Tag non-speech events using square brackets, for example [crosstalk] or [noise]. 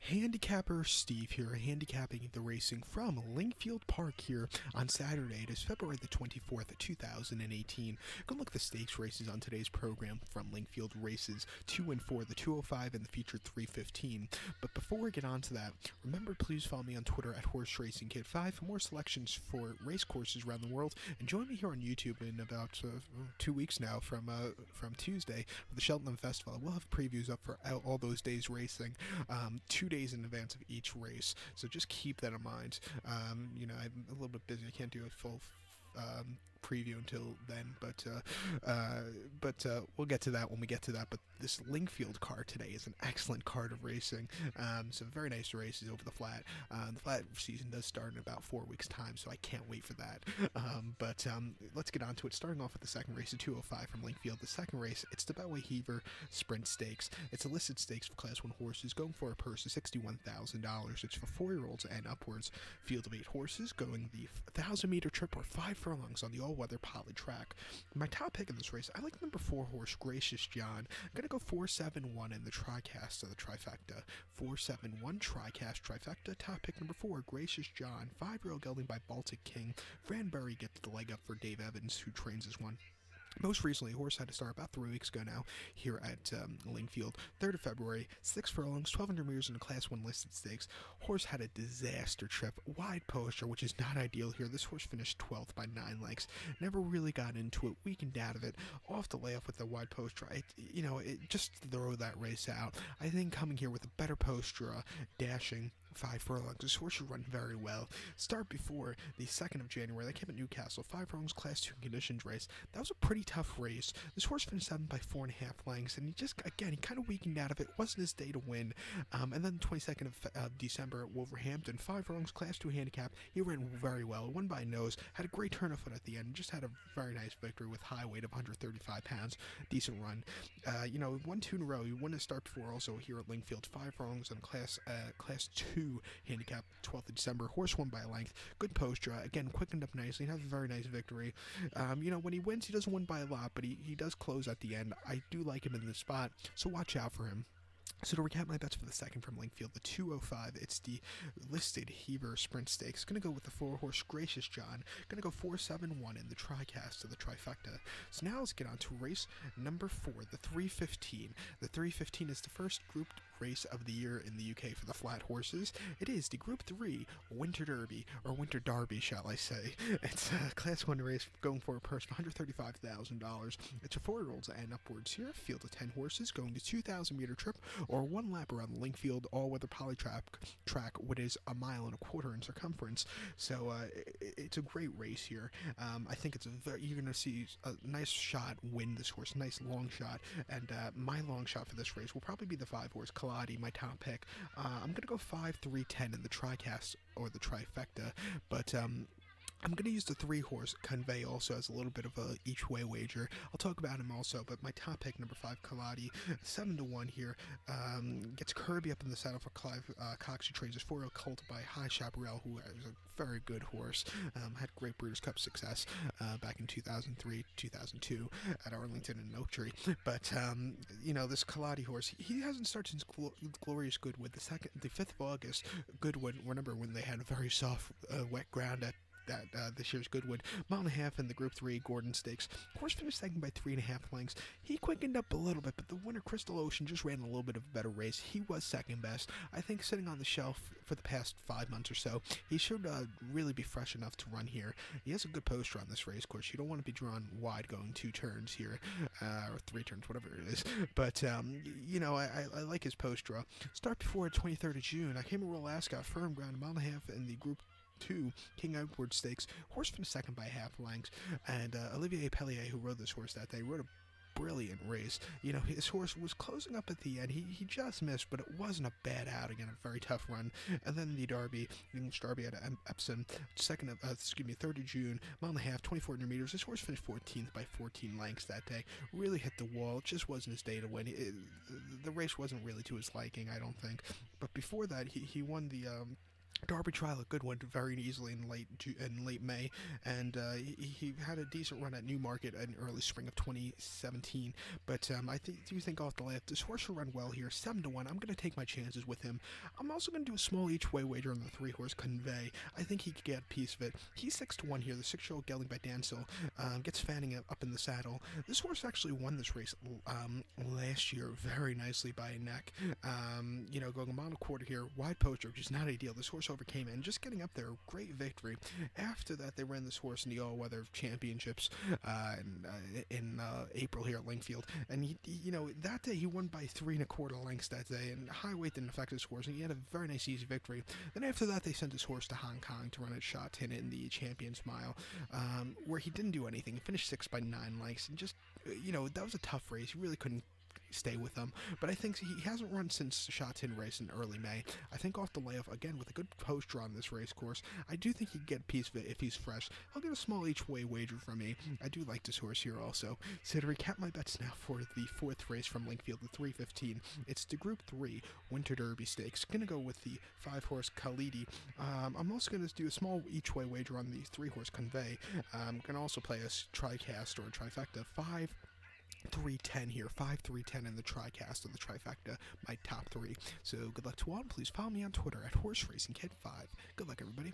Handicapper Steve here, handicapping the racing from Lingfield Park here on Saturday. It is February the 24th, 2018. Go look at the stakes races on today's program from Lingfield races 2 and 4, the 205 and the featured 315. But before we get on to that, remember please follow me on Twitter at Horse Racing Kid 5 for more selections for race courses around the world. And join me here on YouTube in about uh, two weeks now from uh, from Tuesday for the Cheltenham Festival. We'll have previews up for all, all those days racing. Um, two days in advance of each race. So just keep that in mind. Um, you know, I'm a little bit busy. I can't do a full um, preview until then, but uh, uh, but uh, we'll get to that when we get to that. But this Lingfield car today is an excellent card of racing. Um, some very nice races over the flat. Uh, the flat season does start in about four weeks' time, so I can't wait for that. Um, but um, let's get on to it. Starting off with the second race, the 205 from Lingfield. The second race, it's the Betway Hever Sprint Stakes. It's a listed stakes for Class One horses, going for a purse of sixty-one thousand dollars. It's for four-year-olds and upwards. Field of eight horses, going the thousand meter trip or five furlongs on the all-weather poly track. My top pick in this race, I like number four horse Gracious John. I'm gonna go four seven one in the TriCast of the trifecta. Four seven one TriCast trifecta. Top pick number four Gracious John. Five year old gelding by Baltic King. Fran Berry gets the leg up for Dave Evans, who trains as one. Most recently, horse had to start about three weeks ago now here at um, Lingfield. 3rd of February, six furlongs, 1,200 meters in a Class 1 listed stakes. Horse had a disaster trip, wide posture, which is not ideal here. This horse finished 12th by nine lengths. Never really got into it, weakened out of it, off the layoff with the wide posture. You know, it, just throw that race out. I think coming here with a better posture, uh, dashing, five furlongs. This horse should run very well. Start before the 2nd of January. They came at Newcastle. Five furlongs, class two conditions race. That was a pretty tough race. This horse finished seven by four and a half lengths, and he just, again, he kind of weakened out of it. wasn't his day to win. Um, and then the 22nd of uh, December at Wolverhampton, five furlongs, class two handicap. He ran very well. Won by nose. Had a great turn of foot at the end. Just had a very nice victory with high weight of 135 pounds. Decent run. Uh, you know, one two in a row. He won his start before also here at Lingfield. Five furlongs on class uh, class two handicap 12th of December. Horse won by a length. Good post draw. Again, quickened up nicely. Have a very nice victory. Um, you know, when he wins, he doesn't win by a lot, but he, he does close at the end. I do like him in this spot, so watch out for him. So to recap my bets for the second from Lingfield, the 205, it's the listed Hever Sprint Stakes. Gonna go with the four horse Gracious John. Gonna go 471 in the TriCast of the trifecta. So now let's get on to race number four, the 315. The 315 is the first group race of the year in the UK for the flat horses. It is the Group 3 Winter Derby, or Winter Derby, shall I say. [laughs] It's a Class 1 race going for a purse of $135,000. It's for four year olds and upwards here. Field of 10 horses going to 2,000 meter trip or one lap around the Lingfield all weather poly track, track, which is a mile and a quarter in circumference. So uh, it, it's a great race here. Um, I think it's a very, you're going to see a nice shot win this horse, nice long shot. And uh, my long shot for this race will probably be the five horse Khalidi, my top pick. Uh, I'm going to go 5 3 10 in the TriCast or the trifecta, but um, I'm going to use the three horse Convey also as a little bit of a each way wager. I'll talk about him also, but my top pick, number five, Khalidi, seven to one here, um, gets Kirby up in the saddle for Clive uh, Cox. He trains his four year colt by High Chaparral, who is a very good horse. Um, had great Breeders' Cup success uh, back in 2003, 2002 at Arlington and Oak Tree. But um, you know this Khalidi horse, he hasn't started since Glo- Glorious Goodwood. The second, the fifth of August, Goodwood. Remember when they had a very soft, uh, wet ground at that uh, this year's Goodwood. Mile and a half in the Group 3 Gordon Stakes. Horse finished second by three and a half lengths. He quickened up a little bit, but the winner, Crystal Ocean, just ran a little bit of a better race. He was second best. I think sitting on the shelf for the past five months or so, he should uh, really be fresh enough to run here. He has a good poster on this race course. You don't want to be drawn wide going two turns here, uh, or three turns, whatever it is. But, um, you know, I, I, like his post draw. Start before 23rd of June. I came to Alaska, firm ground, a mile and a half in the Group two King Edward Stakes. Horse finished second by half lengths, and uh, Olivier Peslier, who rode this horse that day, rode a brilliant race. You know, his horse was closing up at the end. He, he just missed, but it wasn't a bad outing and a very tough run. And then the Derby, English Derby at Epsom, second of, uh, excuse me, 3rd of June, mile and a half, 2400 meters. This horse finished 14th by 14 lengths that day. Really hit the wall. It just wasn't his day to win. It, the race wasn't really to his liking, I don't think. But before that, he, he won the um, Derby trial a good one very easily in late in late May, and uh, he, he had a decent run at Newmarket in early spring of 2017. But um, I th- do think off the left, this horse will run well here, seven to one. I'm going to take my chances with him. I'm also going to do a small each way wager on the three horse Convey. I think he could get a piece of it. He's six to one here. The six year old gelding by Dansili um, gets fanning up, in the saddle. This horse actually won this race um, last year very nicely by a neck. Um, you know, going a mile and a quarter here, wide poster, which is not ideal. This horse overcame it, and just getting up there, great victory. After that, they ran this horse in the all weather championships uh, in, uh, in uh, April here at Lingfield, and he, he- you know, that day he won by three and a quarter lengths that day, and high weight didn't affect his horse, and he had a very nice, easy victory. Then after that, they sent his horse to Hong Kong to run a Sha Tin in the Champions Mile, um, where he didn't do anything. He finished six by nine lengths, and just, uh, you know, that was a tough race. He really couldn't stay with him. But I think he hasn't run since the Sha Tin race in early May. I think off the layoff, again, with a good poster on this race course, I do think he'd get a piece of it if he's fresh. I'll get a small each way wager from me. I do like this horse here also. So to recap my bets now for the fourth race from Lingfield, the 315, it's the Group 3 Winter Derby Stakes. Gonna go with the five horse Khalidi. Um, I'm also gonna do a small each way wager on the three horse Convey. I'm gonna also play a TriCast or a trifecta. Five 310 here, 5 310 in the TriCast and the trifecta, my top three. So good luck to all, please follow me on Twitter at Horse Racing Kid 5. Good luck, everybody.